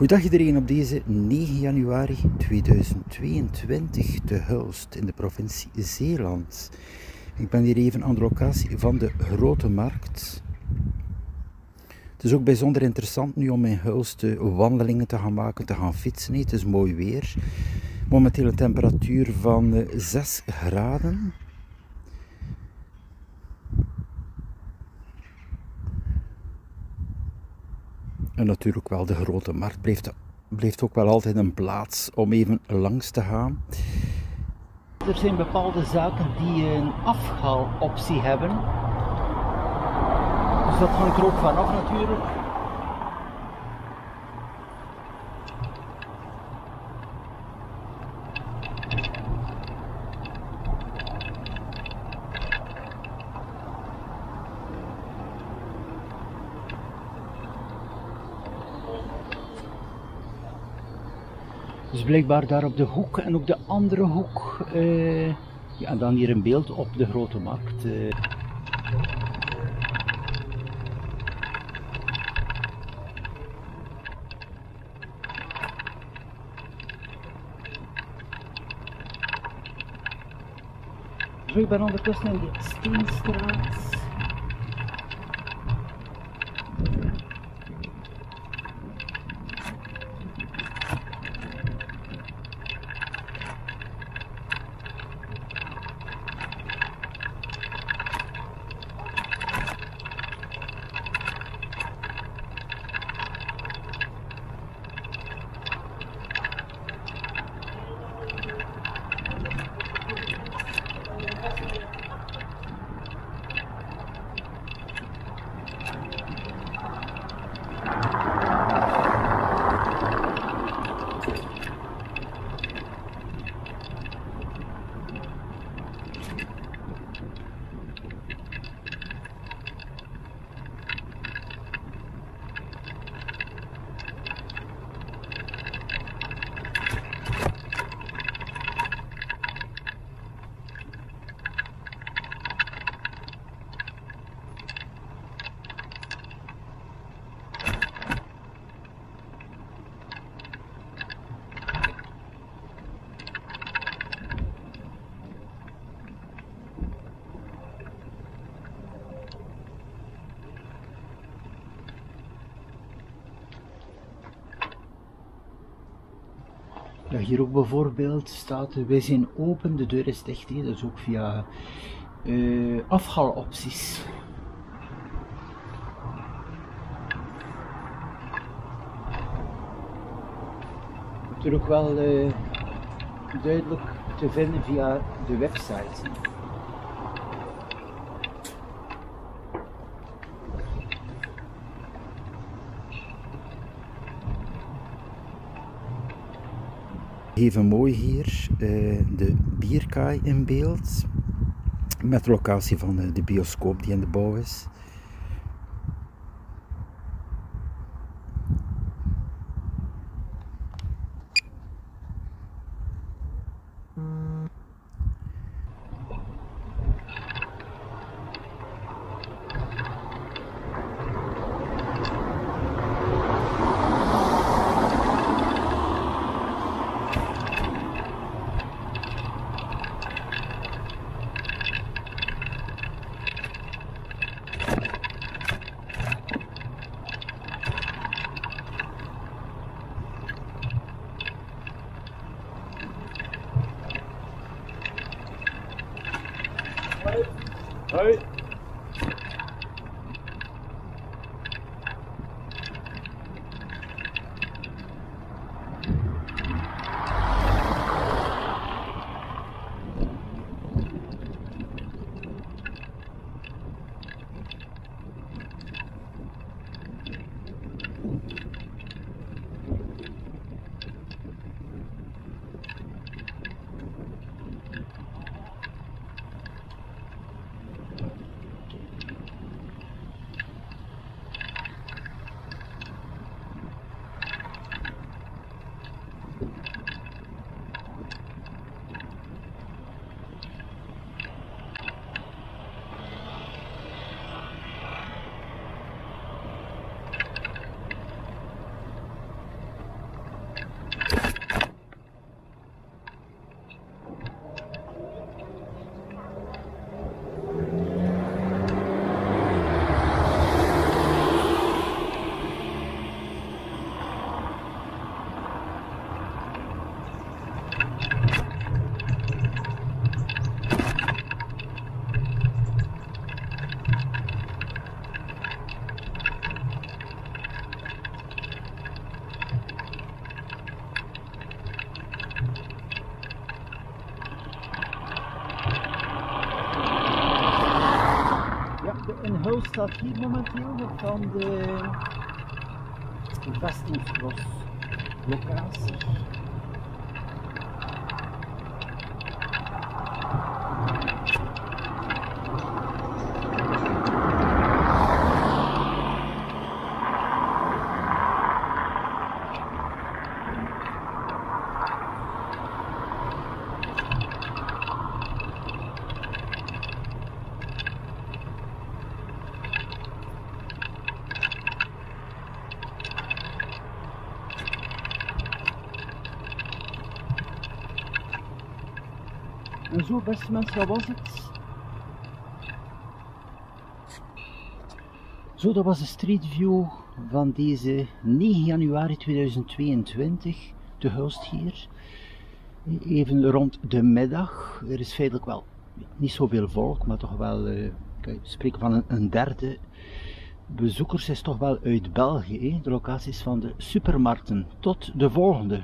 Goedendag iedereen op deze 9 januari 2022 te Hulst in de provincie Zeeland. Ik ben hier even aan de locatie van de Grote Markt. Het is ook bijzonder interessant nu om in Hulst wandelingen te gaan maken, te gaan fietsen. Het is mooi weer. Momenteel een temperatuur van 6 graden. En natuurlijk wel de grote markt blijft ook wel altijd een plaats om even langs te gaan. Er zijn bepaalde zaken die een afhaaloptie hebben. Dus dat hangt er ook vanaf natuurlijk. Dus blijkbaar daar op de hoek en ook de andere hoek. Uh, ja, dan hier een beeld op de grote markt. Uh. ik ben ondertussen in de Steenstraat. Ja, hier ook bijvoorbeeld staat, wij zijn open, de deur is dicht, dat is ook via uh, afhaalopties. Natuurlijk wel uh, duidelijk te vinden via de website. Even mooi hier uh, de bierkaai in beeld. Met locatie van de, de bioscoop die in de bouw is. Right? Right? Hoi. auto staat hier momenteel van de vestingscross locatie. En zo, beste mensen, dat was het. Zo, dat was de street view van deze 9 januari 2022, de Hulst hier. Even rond de middag. Er is feitelijk wel niet zoveel volk, maar toch wel, uh, we spreken van een, derde bezoekers is toch wel uit België. De locaties van de supermarkten. Tot de volgende.